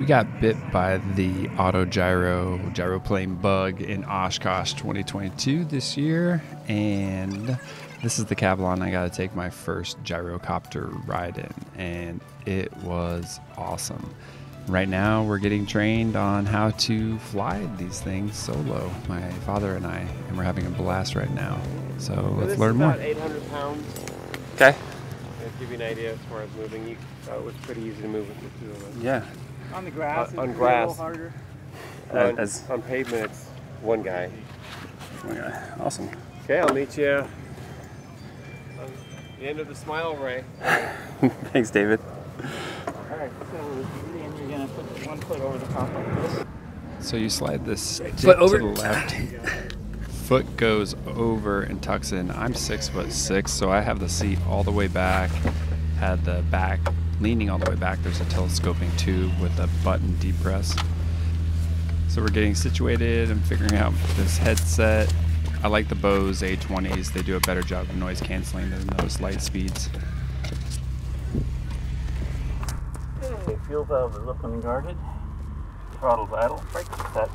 We got bit by the auto gyro gyroplane bug in Oshkosh 2022 this year, and this is the Cavalon I got to take my first gyrocopter ride in, and it was awesome. Right now, we're getting trained on how to fly these things solo, my father and I, and we're having a blast right now. So let's this learn is more. about 800 pounds. Okay. To give you an idea as far as moving, you, uh, it was pretty easy to move with the two of us. Yeah. On the grass, Uh, it's on a little grass. harder. On, as- on pavement, it's one guy. Okay. Awesome. Okay, I'll meet you the end of the smile ray. Thanks, David. All right, so then you're gonna put one foot over the top like this. So you slide this stick Foot over. to the left. Foot goes over and tucks in. I'm six foot six, so I have the seat all the way back. Had the back leaning all the way back. There's a telescoping tube with a button depress. So we're getting situated and figuring out this headset. I like the Bose A20s. They do a better job of noise canceling than those Lightspeeds. Okay, fuel valve is up and guarded. Throttle idle. Brake set.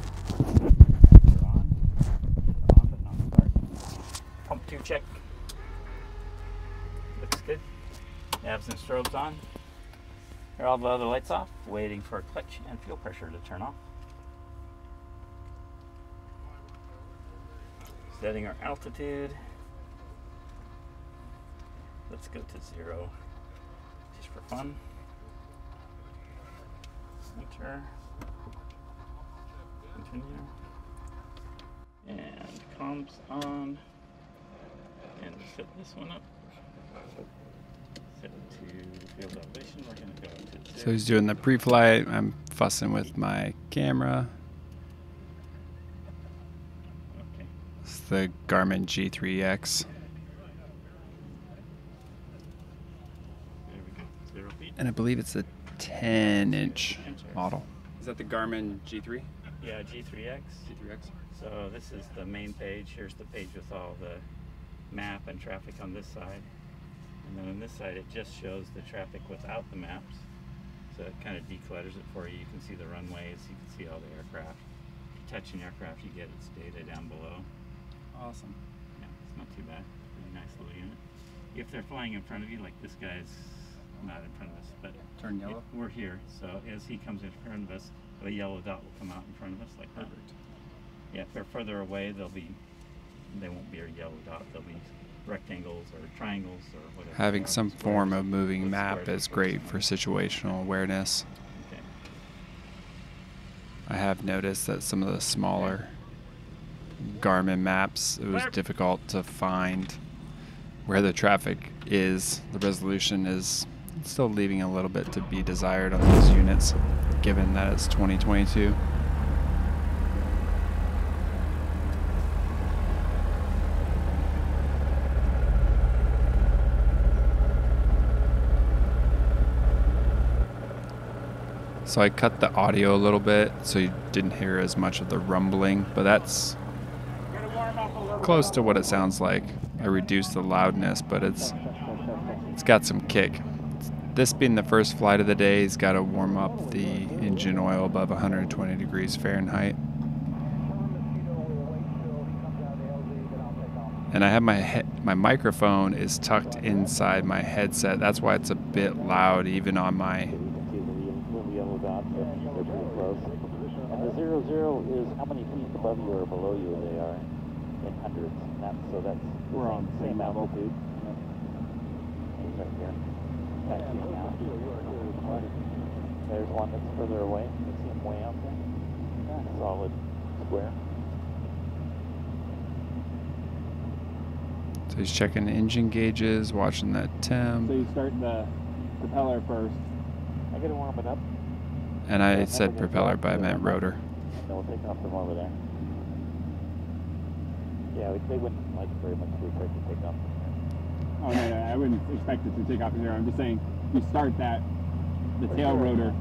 Pump two check. Looks good. Navs and strobes on. Are all the other lights off? Waiting for clutch and fuel pressure to turn off. Setting our altitude. Let's go to zero. Just for fun. Enter. Continue. And comms on. And set this one up. Go So he's doing the pre-flight. I'm fussing with my camera. Okay. It's the Garmin G3X. There we go. Zero feet. And I believe it's a 10 inch model. Is that the Garmin G3? Yeah, G3X. G3X. So this is the main page. Here's the page with all the map and traffic on this side. And then on this side, it just shows the traffic without the maps. So it kind of declutters it for you. You can see the runways, you can see all the aircraft. If you touch an aircraft, you get its data down below. Awesome. Yeah, it's not too bad. Really nice little unit. If they're flying in front of you, like this guy's not in front of us, but Turn it- yellow. we're here. So as he comes in front of us, a yellow dot will come out in front of us like that. Yeah, if they're further away, they'll be, they won't be a yellow dot. They'll be rectangles or triangles or whatever. Having some squares. form of moving map is great for situational awareness. Okay. I have noticed that some of the smaller Garmin maps, it was difficult to find where the traffic is. The resolution is still leaving a little bit to be desired on these units, given that it's 2022. So I cut the audio a little bit so you didn't hear as much of the rumbling, but that's close to what it sounds like. I reduced the loudness, but it's it's got some kick. This being the first flight of the day, he's got to warm up the engine oil above 120 degrees Fahrenheit. And I have my he- my microphone is tucked inside my headset. That's why it's a bit loud even on my You can see the little yellow dots, they're they're pretty close. And the zero zero is how many feet above you or below you they are in hundreds. And that's, so that's We're on same, same altitude. He's right here. Back to you now. There's one that's further away. You see him way out there. Solid square. So he's checking the engine gauges, watching that temp. So temp, you start the propeller first. I gotta warm it up. and I said propeller, but I meant rotor. Then we'll take off from over there. Yeah, we- they wouldn't like very much if we tried to take off from there. Oh no, no, I wouldn't expect it to take off from there. I'm just saying you start that the tail rotor,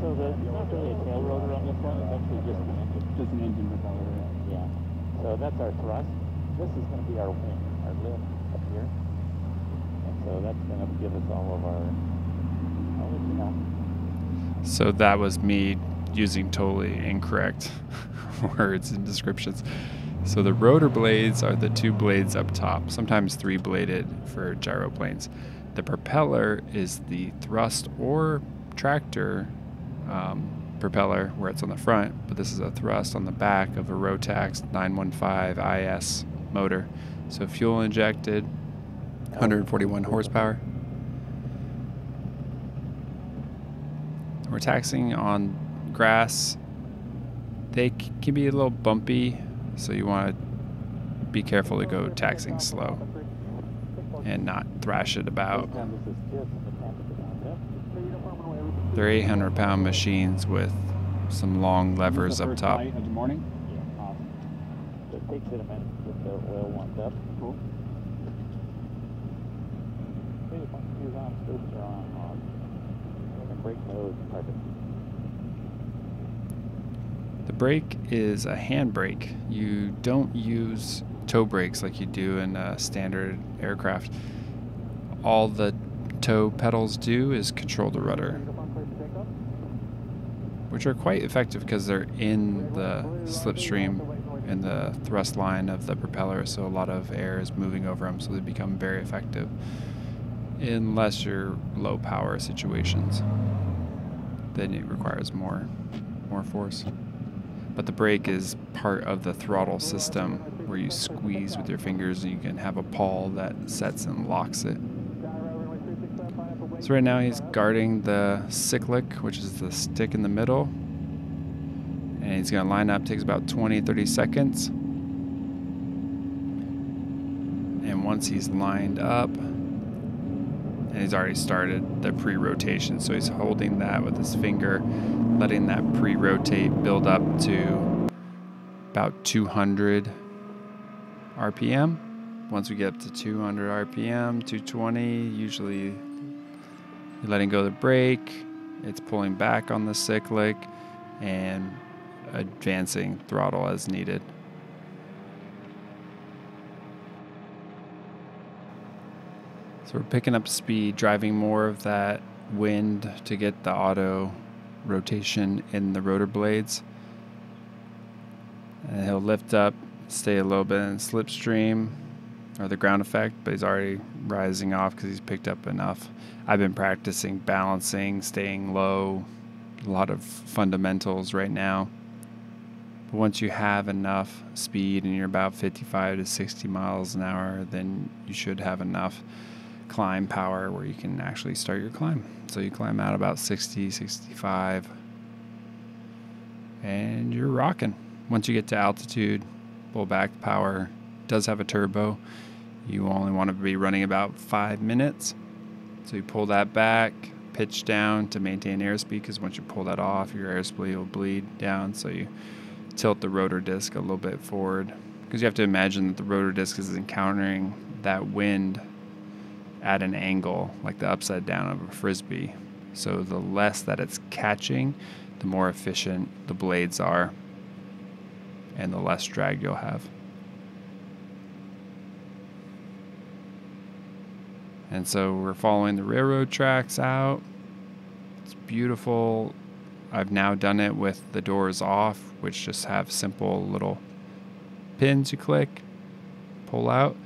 So the, it's not really a tail rotor on this one, it's actually just an engine. just an engine propeller. Yeah. So that's our thrust. This is gonna be our wing, our limb up here. And so that's gonna give us all of our, I'll you know. So that was me using totally incorrect words and descriptions. So the rotor blades are the two blades up top, sometimes three bladed for gyroplanes. The propeller is the thrust or tractor um, propeller where it's on the front, but this is a thrust on the back of a Rotax 915 IS motor. So fuel injected, 141 horsepower. We're taxing on grass. They can be a little bumpy, so you want to be careful to go taxing slow and not thrash it about. They're 800 pound machines with some long levers up top. brake mode. The brake is a hand brake. You don't use toe brakes like you do in a standard aircraft. All the toe pedals do is control the rudder, which are quite effective because they're in the slipstream in the thrust line of the propeller, so a lot of air is moving over them, so they become very effective unless you're low power situations. Then it requires more more force. But the brake is part of the throttle system where you squeeze with your fingers and you can have a pawl that sets and locks it. So right now he's guarding the cyclic, which is the stick in the middle. And he's to line up, takes about 20, 30 seconds. And once he's lined up, and he's already started the pre-rotation, so he's holding that with his finger, letting that pre-rotate build up to about 200 RPM. Once we get up to 200 RPM, 220, usually letting go of the brake, it's pulling back on the cyclic, and advancing throttle as needed. So we're picking up speed, driving more of that wind to get the auto rotation in the rotor blades. And he'll lift up, stay a little bit in slipstream or the ground effect, but he's already rising off because he's picked up enough. I've been practicing balancing, staying low, a lot of fundamentals right now. But once you have enough speed and you're about 55 to 60 miles an hour, then you should have enough climb power where you can actually start your climb. So you climb out about 60, 65, and you're rocking. Once you get to altitude, pull back power does have a turbo. You only want to be running about five minutes. So you pull that back, pitch down to maintain airspeed because once you pull that off, your airspeed will bleed down. So you tilt the rotor disc a little bit forward because you have to imagine that the rotor disc is encountering that wind at an angle, like the upside down of a frisbee. So the less that it's catching, the more efficient the blades are, and the less drag you'll have. And so we're following the railroad tracks out. It's beautiful. I've now done it with the doors off, which just have simple little pins you click, pull out.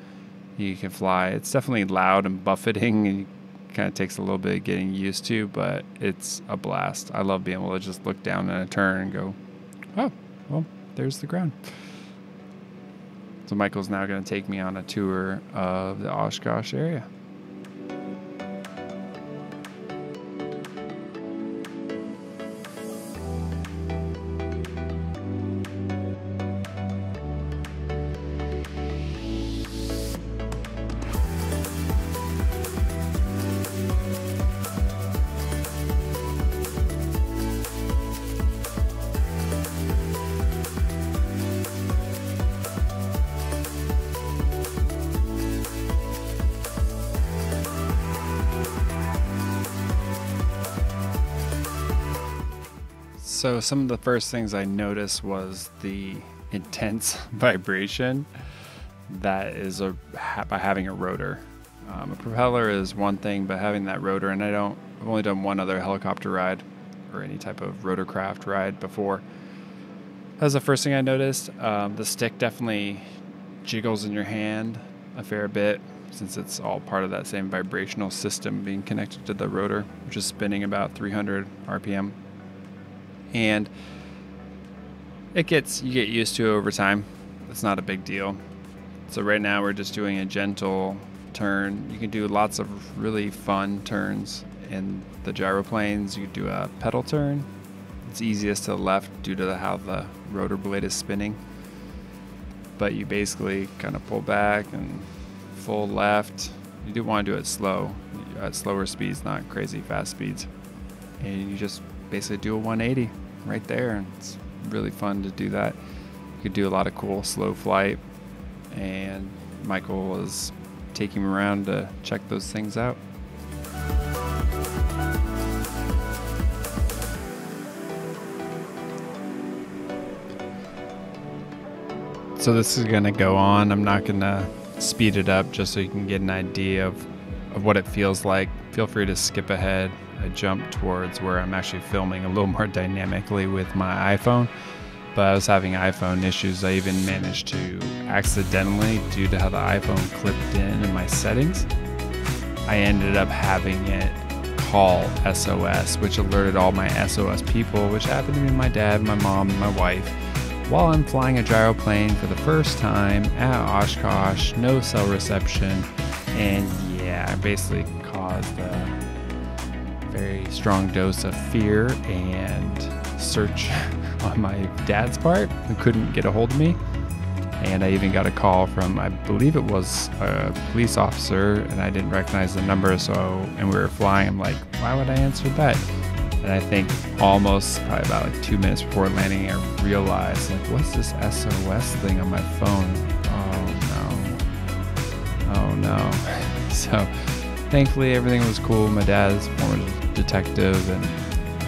You can fly. It's definitely loud and buffeting, and kind of takes a little bit of getting used to, but it's a blast. I love being able to just look down in a turn and go, oh, well, there's the ground. So Michael's now going to take me on a tour of the Oshkosh area. So some of the first things I noticed was the intense vibration that is a, by having a rotor. Um, a propeller is one thing, but having that rotor, and I don't, I've only done one other helicopter ride or any type of rotorcraft ride before. That was the first thing I noticed. Um, the stick definitely jiggles in your hand a fair bit since it's all part of that same vibrational system being connected to the rotor, which is spinning about 300 RPM. And it gets you get used to it over time. It's not a big deal. So right now we're just doing a gentle turn. You can do lots of really fun turns in the gyroplanes. You can do a pedal turn. It's easiest to the left due to how the rotor blade is spinning. But you basically kind of pull back and full left. You do want to do it slow, at slower speeds, not crazy fast speeds. And you just basically do a 180 right there. And it's really fun to do that. You could do a lot of cool slow flight. And Michael was taking me around to check those things out. So this is gonna go on. I'm not gonna speed it up just so you can get an idea of, of what it feels like. Feel free to skip ahead. I jump towards where I'm actually filming a little more dynamically with my iPhone. But I was having iPhone issues. I even managed to accidentally, due to how the iPhone clipped in in my settings, I ended up having it call SOS, which alerted all my SOS people, which happened to be my dad, my mom, and my wife while I'm flying a gyroplane for the first time at Oshkosh, no cell reception, and yeah, I basically caused a very strong dose of fear and search on my dad's part, who couldn't get a hold of me. And I even got a call from, I believe it was a police officer, and I didn't recognize the number. So, and we were flying. I'm like, why would I answer that? And I think almost probably about like two minutes before landing, I realized like, what's this SOS thing on my phone? Oh no. Oh no. So thankfully everything was cool. My dad's former detective and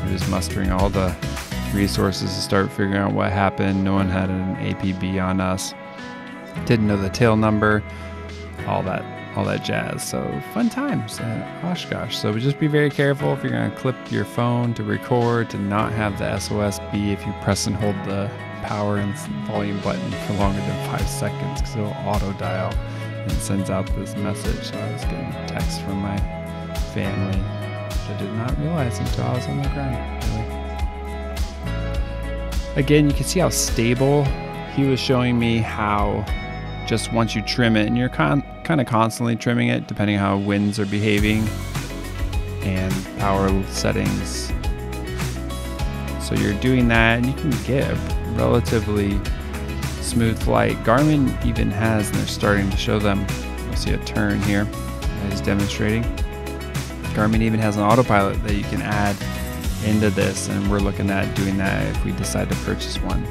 he was mustering all the resources to start figuring out what happened. No one had an APB on us. Didn't know the tail number. All that all that jazz. So fun times at Oshkosh. So just be very careful if you're going to clip your phone to record to not have the SOS be if you press and hold the power and volume button for longer than five seconds because it'll auto dial and sends out this message. So I was getting text from my family, I did not realize until I was on the ground. Really. Again, you can see how stable he was showing me how just once you trim it and you're con- kind of constantly trimming it depending how winds are behaving and power settings so you're doing that and you can get a relatively smooth flight garmin even has and they're starting to show them you'll see a turn here is demonstrating garmin even has an autopilot that you can add into this and we're looking at doing that if we decide to purchase one.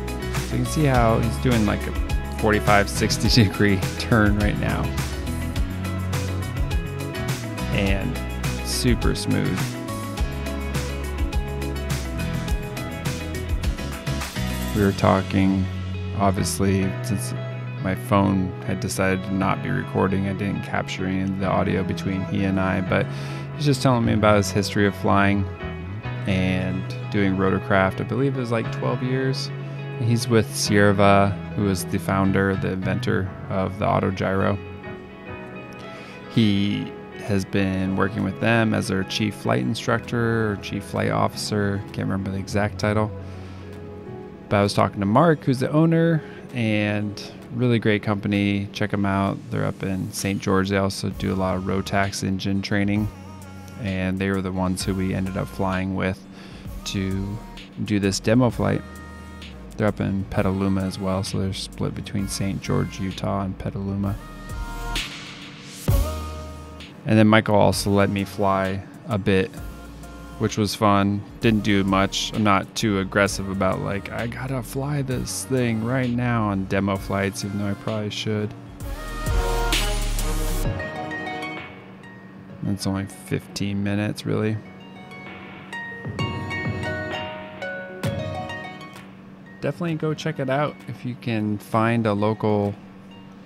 So you can see how he's doing like a 45 60 degree turn right now. And super smooth. We were talking obviously since my phone had decided to not be recording i didn't capture any of the audio between he and i but he's just telling me about his history of flying and doing rotorcraft i believe it was like 12 years He's with Cierva, who is the founder, the inventor of the autogyro. He has been working with them as their chief flight instructor or chief flight officer. Can't remember the exact title. But I was talking to Mark, who's the owner, and really great company. Check them out. They're up in St. George. They also do a lot of Rotax engine training, and they were the ones who we ended up flying with to do this demo flight. They're up in Petaluma as well, so they're split between St. George, Utah, and Petaluma. And then Michael also let me fly a bit, which was fun. Didn't do much. I'm not too aggressive about like I gotta fly this thing right now on demo flights, even though I probably should. It's only 15 minutes, really. definitely go check it out if you can find a local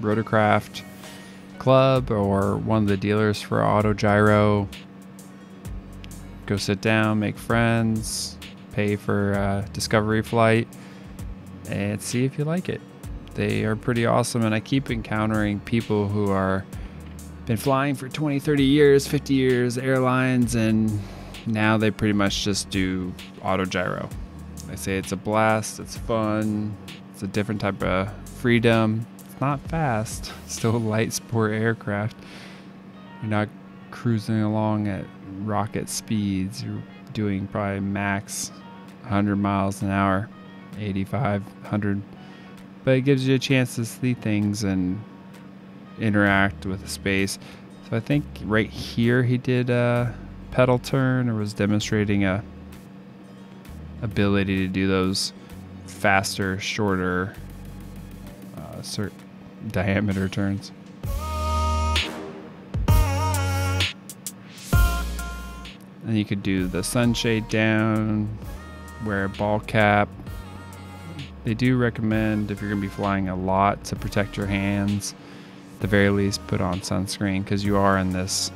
rotorcraft club or one of the dealers for auto gyro go sit down make friends pay for a discovery flight and see if you like it. They are pretty awesome, and I keep encountering people who are been flying for 20, 30 years, 50 years, airlines, and now they pretty much just do auto gyro. They say it's a blast, it's fun, it's a different type of freedom. It's not fast, it's still a light sport aircraft. You're not cruising along at rocket speeds. You're doing probably max 100 miles an hour, 85, 100. But it gives you a chance to see things and interact with the space. So I think right here he did a pedal turn or was demonstrating a ability to do those faster, shorter, uh, cert- diameter turns. And you could do the sunshade down, wear a ball cap. They do recommend if you're going to be flying a lot to protect your hands, the very least put on sunscreen because you are in this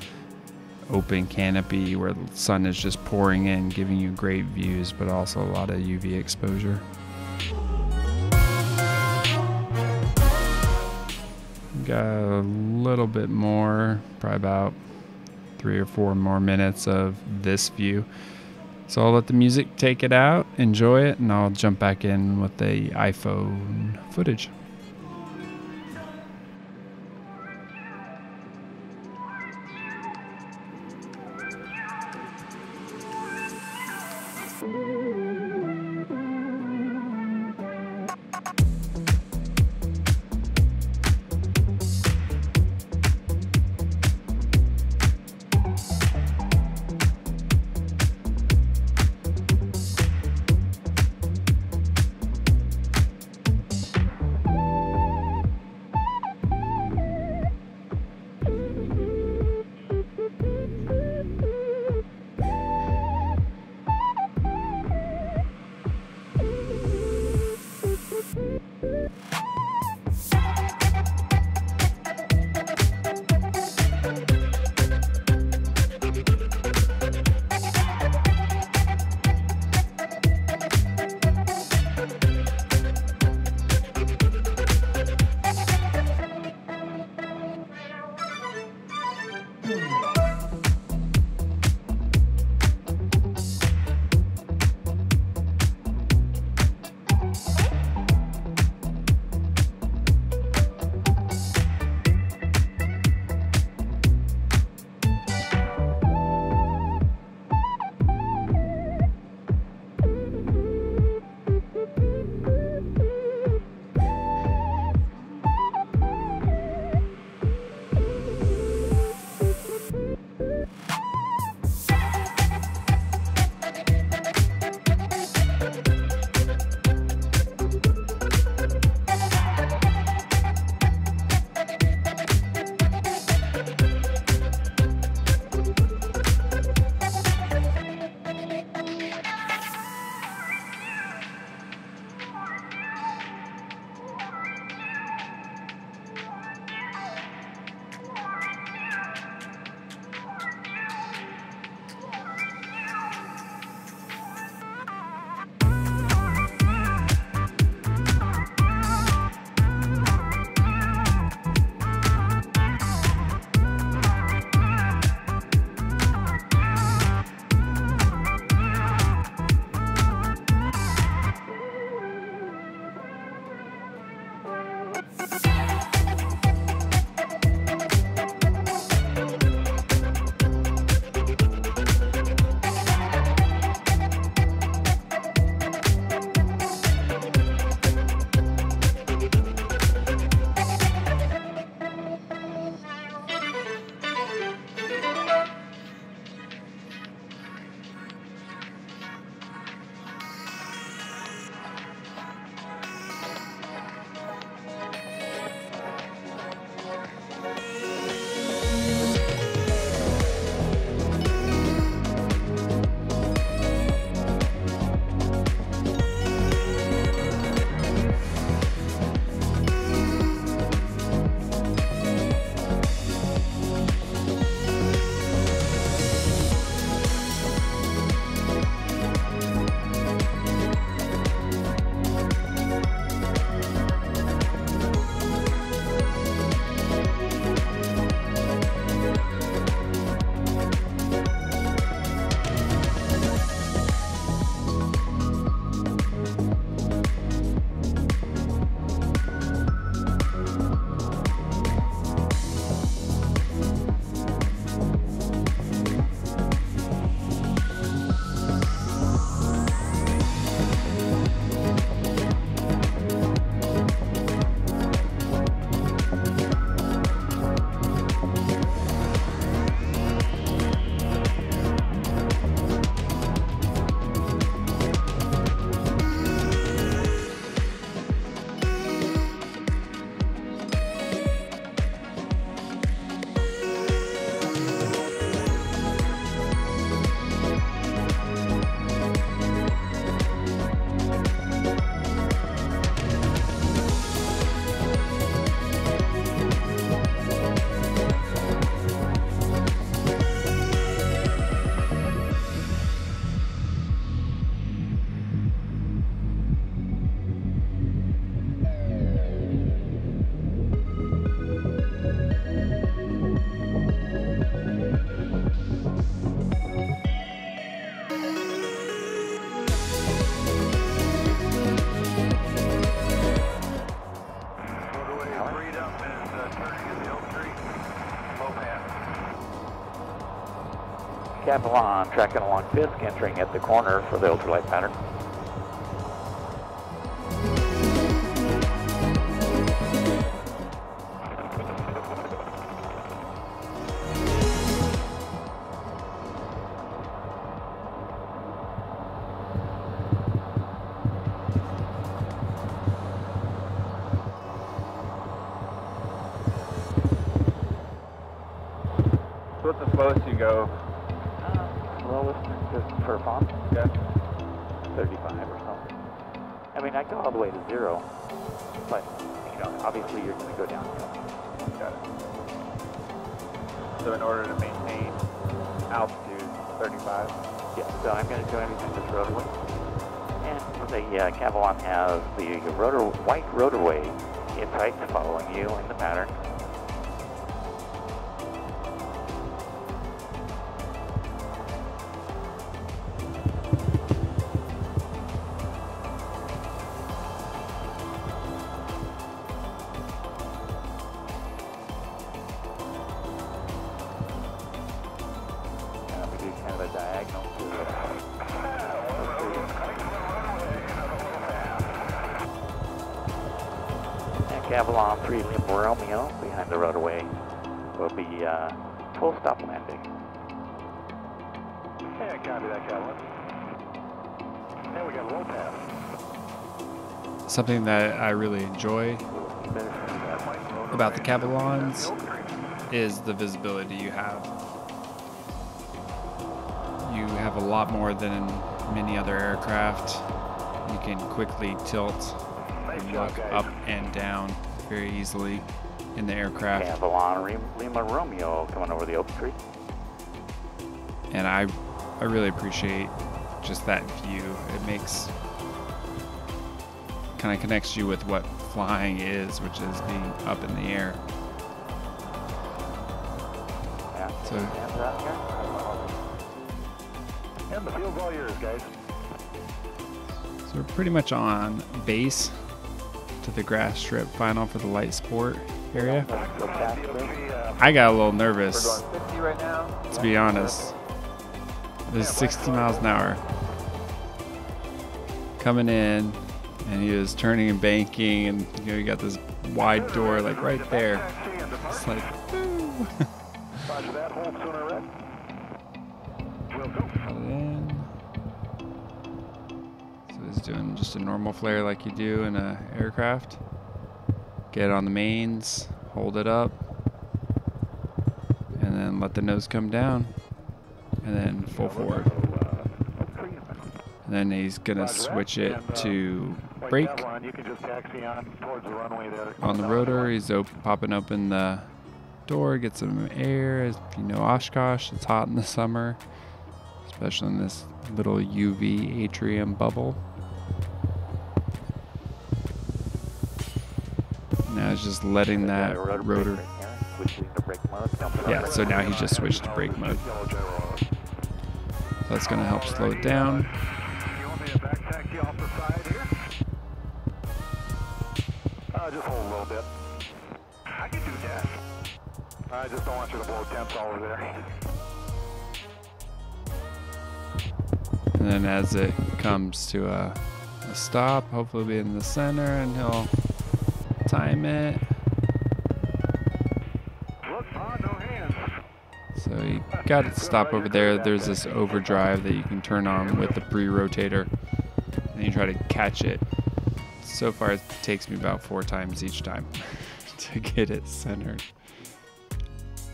open canopy where the sun is just pouring in, giving you great views, but also a lot of UV exposure. Got a little bit more, probably about three or four more minutes of this view. So I'll let the music take it out, enjoy it, and I'll jump back in with the iPhone footage. Cavalon tracking along Fisk, entering at the corner for the ultralight pattern. Just for fun, Yeah. 35 or something. I mean, I go all the way to zero, but, you know, obviously you're going to go down. Got it. So in order to maintain altitude, 35. Yeah, so I'm going to do everything this rotorway. And the uh, Cavalon has the rotor, white rotorway in sight following you in the pattern. And Cavalon 3 Lima Romeo behind the roadway will be uh, full stop landing. Yeah, copy that, Cavalon. Now we got low pass. Something that I really enjoy about the Cavalons is the visibility you have. You have a lot more than many other aircraft. You can quickly tilt and look up and down very easily in the aircraft. Cavalon Lima Romeo coming over the open tree. and I, I really appreciate just that view. It makes kind of connects you with what flying is, which is being up in the air. Yeah. So And. And the field's all yours, guys. So we're pretty much on base to the grass strip final for the light sport area. Go past this. I got a little nervous, going 50 right now. to be honest. It was 60 miles an hour. Coming in, and he was turning and banking, and you know, you got this wide door like right there. It's like, just a normal flare like you do in an aircraft. Get it on the mains, hold it up, and then let the nose come down, and then full forward. Uh, and then he's gonna switch it uh, to brake you can just taxi on towards the runway there. on the rotor. He's op- popping open the door, get some air. As you know, Oshkosh, it's hot in the summer, especially in this little UV atrium bubble. Just letting that rotor. right here, Switching to brake mode. Jumping Yeah, so now he just switched to brake mode. So that's gonna help slow it down. You want me to back taxi off the side here? Uh, just hold a little bit. I can do that. I just don't want you to blow temps all over there. And then as it comes to a, a stop, hopefully be in the center, and he'll time it. Look, no hands. So you gotta stop over there. There's this overdrive that you can turn on with the pre-rotator, and you try to catch it. So far, it takes me about four times each time to get it centered.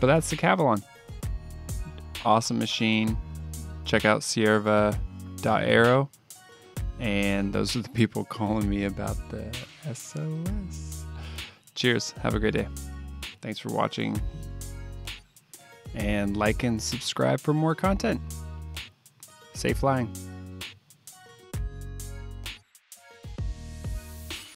But that's the Cavalon. Awesome machine. Check out Cierva.aero. And those are the people calling me about the SOS. Cheers. Have a great day. Thanks for watching and like and subscribe for more content. Safe flying.